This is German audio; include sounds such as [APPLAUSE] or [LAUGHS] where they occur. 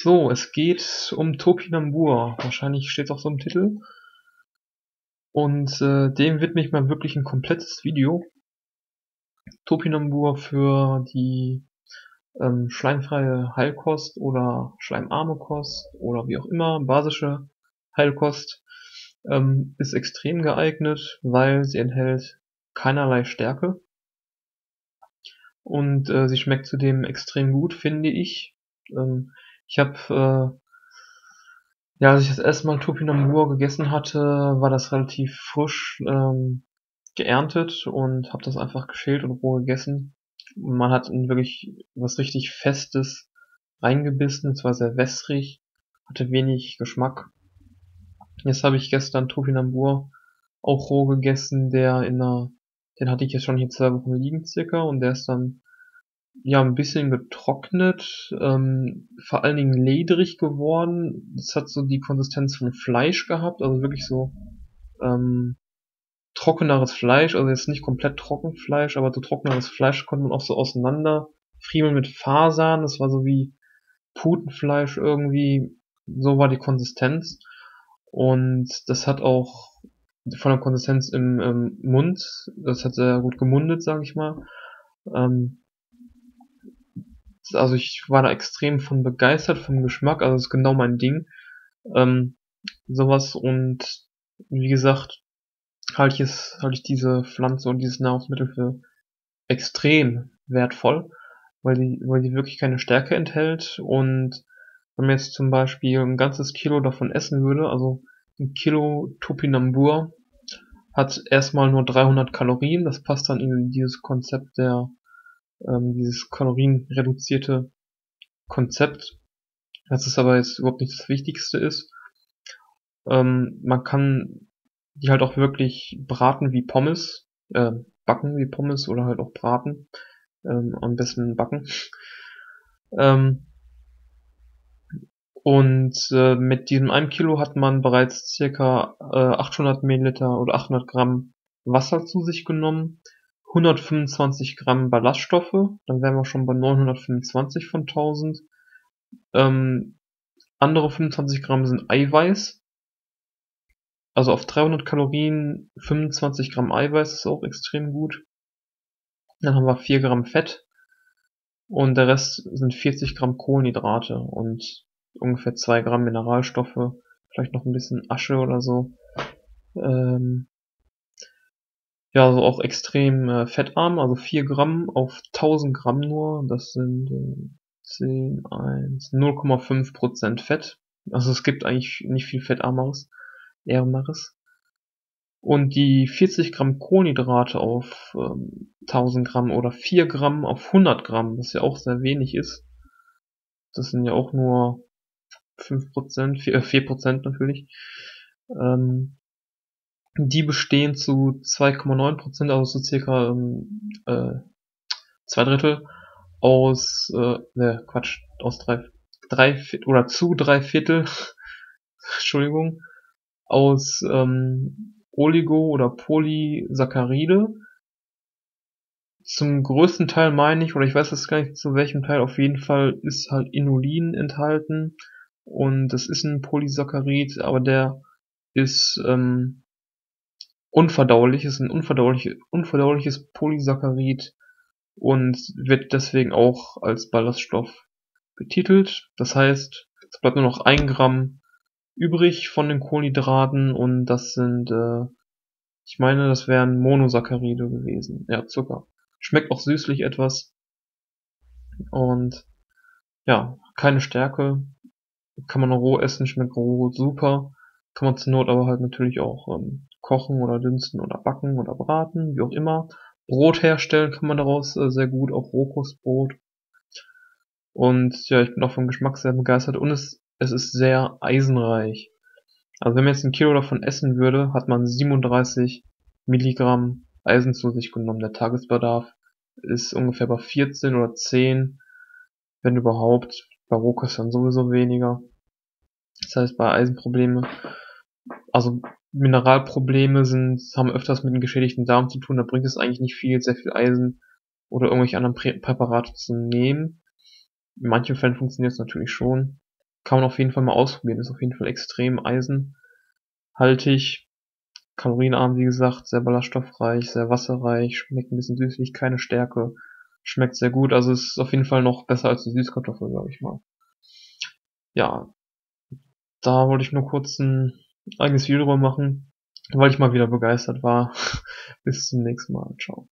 So, es geht um Topinambur. Wahrscheinlich steht es auch so im Titel. Und äh, dem widme ich mal wirklich ein komplettes Video. Topinambur für die ähm, schleimfreie Heilkost oder schleimarme Kost oder wie auch immer, basische Heilkost, ähm, ist extrem geeignet, weil sie enthält keinerlei Stärke. Und äh, sie schmeckt zudem extrem gut, finde ich. Ähm, ich habe, äh, ja, als ich das erste Mal Topinambur gegessen hatte, war das relativ frisch ähm, geerntet und habe das einfach geschält und roh gegessen. Man hat wirklich was richtig Festes reingebissen, es war sehr wässrig, hatte wenig Geschmack. Jetzt habe ich gestern Topinambur auch roh gegessen, der in einer, den hatte ich jetzt schon hier zwei Wochen liegen circa und der ist dann ja ein bisschen getrocknet, ähm, vor allen Dingen ledrig geworden. Es hat so die Konsistenz von Fleisch gehabt, also wirklich so ähm, trockeneres Fleisch, also jetzt nicht komplett Trockenfleisch, aber so trockeneres Fleisch konnte man auch so auseinander friemeln mit Fasern. Das war so wie Putenfleisch irgendwie. So war die Konsistenz. Und das hat auch von der Konsistenz im, im Mund, das hat sehr gut gemundet, sag ich mal. Ähm, also ich war da extrem von begeistert vom Geschmack, also das ist genau mein Ding. Ähm, sowas und wie gesagt, halte ich es, halte ich diese Pflanze und dieses Nahrungsmittel für extrem wertvoll, weil die, weil die wirklich keine Stärke enthält und wenn man jetzt zum Beispiel ein ganzes Kilo davon essen würde, also ein Kilo Topinambur hat erstmal nur 300 Kalorien, das passt dann in dieses Konzept der ähm, dieses kalorienreduzierte Konzept, das ist aber jetzt überhaupt nicht das Wichtigste ist. Ähm, man kann die halt auch wirklich braten wie Pommes, äh, backen wie Pommes oder halt auch braten, ähm, am besten backen. ähm, und äh, mit diesem 1 Kilo hat man bereits circa äh, 800 Milliliter oder 800 Gramm Wasser zu sich genommen 125 Gramm Ballaststoffe, dann wären wir schon bei 925 von 1000. Ähm, andere 25 Gramm sind Eiweiß. Also auf 300 Kalorien 25 Gramm Eiweiß ist auch extrem gut. Dann haben wir 4 Gramm Fett und der Rest sind 40 Gramm Kohlenhydrate und ungefähr 2 Gramm Mineralstoffe, vielleicht noch ein bisschen Asche oder so. Ähm, ja, also auch extrem äh, fettarm, also 4 Gramm auf 1000 Gramm nur, das sind äh, 10, 1, 0,5 Prozent Fett. Also es gibt eigentlich nicht viel fettarmeres, ärmeres. Und die 40 Gramm Kohlenhydrate auf ähm, 1000 Gramm oder 4 Gramm auf 100 Gramm, was ja auch sehr wenig ist. Das sind ja auch nur 5 Prozent, 4, 4 Prozent natürlich. Ähm, die bestehen zu 2,9%, also so circa ähm, äh, zwei Drittel aus, äh, ne, Quatsch, aus drei, drei oder zu drei Viertel, [LAUGHS] Entschuldigung, aus ähm, Oligo- oder Polysaccharide. Zum größten Teil meine ich, oder ich weiß jetzt gar nicht zu welchem Teil, auf jeden Fall ist halt Inulin enthalten und das ist ein Polysaccharid, aber der ist ähm, unverdaulich, ist ein unverdaulich, unverdauliches Polysaccharid und wird deswegen auch als Ballaststoff betitelt. Das heißt, es bleibt nur noch ein Gramm übrig von den Kohlenhydraten und das sind, äh, ich meine, das wären Monosaccharide gewesen. Ja, Zucker. Schmeckt auch süßlich etwas. Und ja, keine Stärke. Kann man roh essen, schmeckt roh super. Kann man zur Not aber halt natürlich auch ähm, kochen oder dünsten oder backen oder braten, wie auch immer. Brot herstellen kann man daraus äh, sehr gut, auch Rohkostbrot. Und ja, ich bin auch vom Geschmack sehr begeistert und es, es ist sehr eisenreich. Also wenn man jetzt ein Kilo davon essen würde, hat man 37 Milligramm Eisen zu sich genommen. Der Tagesbedarf ist ungefähr bei 14 oder 10, wenn überhaupt. Bei Rohkost dann sowieso weniger. Das heißt, bei Eisenprobleme also Mineralprobleme sind, haben öfters mit einem geschädigten Darm zu tun, da bringt es eigentlich nicht viel, sehr viel Eisen oder irgendwelche anderen Prä Präparate zu nehmen. In manchen Fällen funktioniert es natürlich schon. kann man auf jeden Fall mal ausprobieren. Ist auf jeden Fall extrem eisenhaltig, kalorienarm, wie gesagt, sehr ballaststoffreich, sehr wasserreich, schmeckt ein bisschen süßlich, keine Stärke, schmeckt sehr gut. Also ist auf jeden Fall noch besser als die Süßkartoffel, sag ich mal. Ja, da wollte ich nur kurz ein eigenes Video drüber machen, weil ich mal wieder begeistert war. [LAUGHS] Bis zum nächsten Mal. Ciao.